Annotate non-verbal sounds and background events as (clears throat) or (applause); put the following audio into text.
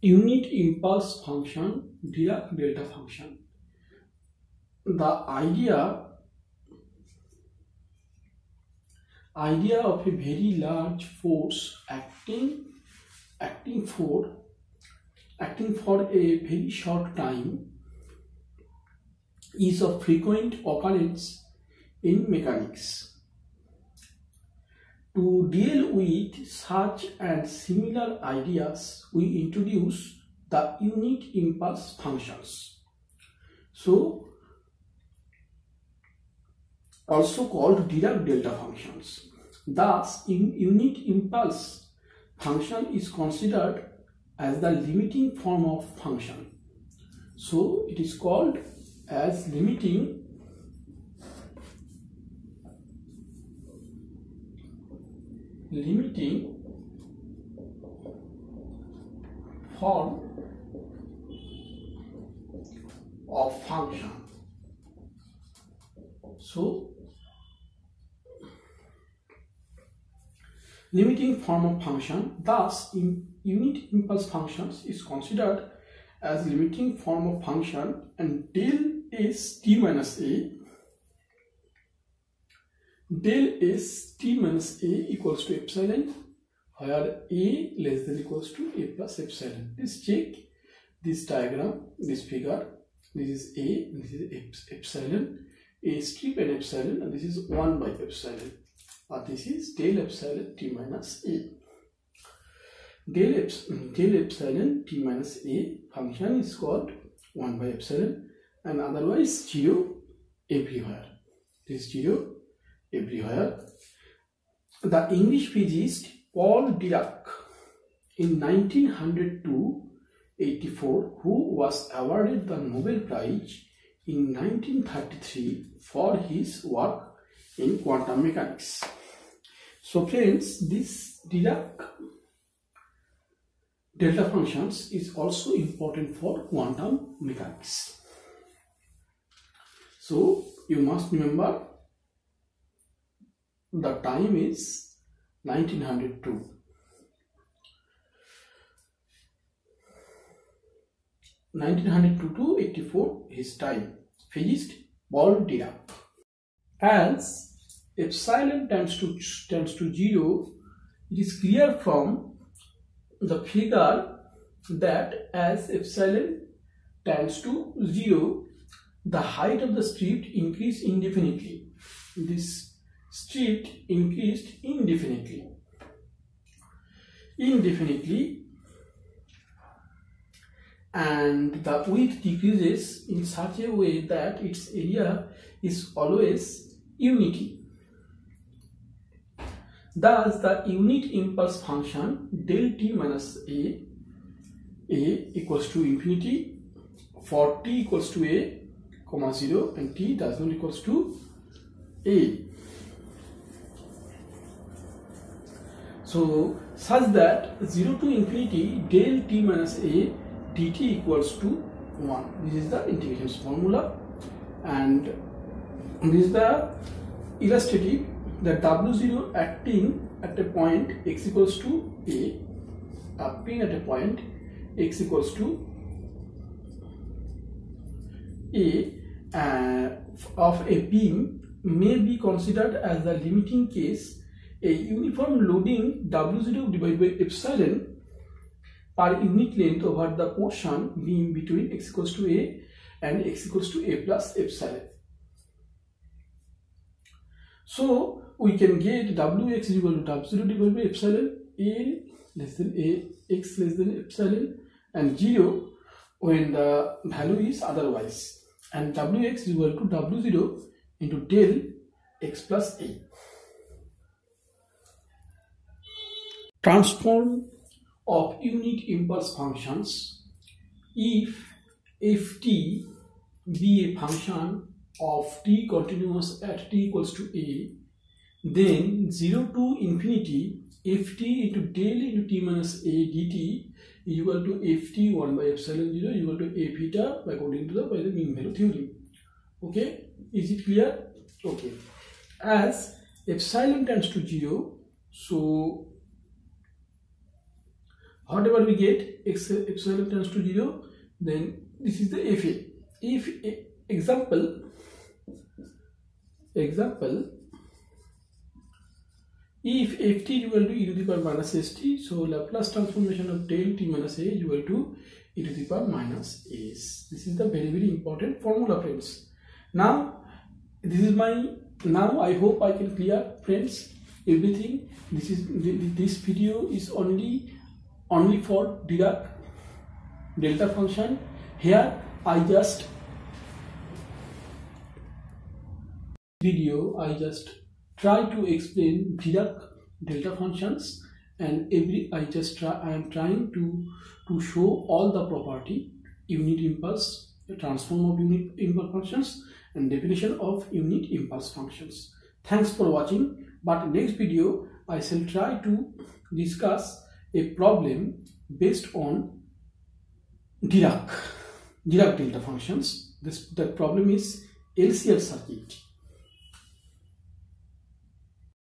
unit impulse function Dirac delta function. The idea idea of a very large force acting acting for acting for a very short time is of frequent occurrence in mechanics. To deal with such and similar ideas, we introduce the unit impulse functions. So, also called Dirac delta functions. Thus, in unit impulse function is considered as the limiting form of function. So, it is called as limiting limiting form of function. So, limiting form of function, thus in unit impulse functions is considered as limiting form of function and del is t minus a del is t minus a equals to epsilon where a less than equals to a plus epsilon. Please check this diagram, this figure. This is a, this is epsilon, a strip and epsilon, and this is 1 by epsilon. Or this is del epsilon t minus a. Del, epsilon, (clears throat) del epsilon t minus a function is called 1 by epsilon and otherwise 0 everywhere. This 0 everywhere. The English physicist Paul Dirac in 1902-84 who was awarded the Nobel Prize in 1933 for his work in quantum mechanics. So friends, this Dirac delta functions is also important for quantum mechanics. So you must remember the time is 1902. Nineteen hundred two to eighty four his time. Physicist Paul Dirac. As epsilon tends to tends to zero, it is clear from the figure that as epsilon tends to zero, the height of the strip increase indefinitely. This strip increased indefinitely. Indefinitely and the width decreases in such a way that its area is always unity. Thus, the unit impulse function del t minus a, a equals to infinity for t equals to a, comma 0 and t does not equals to a. So, such that 0 to infinity del t minus a dt equals to 1 this is the integration formula. And this is the illustrative the w0 acting at a point x equals to a acting at a point x equals to a uh, of a beam may be considered as the limiting case a uniform loading w0 divided by epsilon per unit length over the portion being between x equals to a and x equals to a plus epsilon. So we can get wx equal to w0 divided by epsilon a less than a x less than epsilon and 0 when the value is otherwise and wx is equal to w0 into del x plus a. Transform of unit impulse functions if ft be a function of t continuous at t equals to a then 0 to infinity ft into del into t minus a dt is equal to ft 1 by epsilon 0 is equal to a theta according to the by the mean value theorem okay? Is it clear? Okay. As epsilon tends to 0 so whatever we get x epsilon tends to 0 then this is the fa if example example if ft is equal to e to the power minus st so laplace transformation of del t minus a is equal to e to the power minus s. This is the very very important formula friends. Now this is my now i hope i can clear friends everything. This is this video is only only for Dirac delta function. Here I just video I just try to explain Dirac delta functions and every I just try I am trying to to show all the property unit impulse transform of unit impulse functions and definition of unit impulse functions. Thanks for watching but next video I shall try to discuss a problem based on Dirac, Dirac delta functions. This the problem is LCR circuit.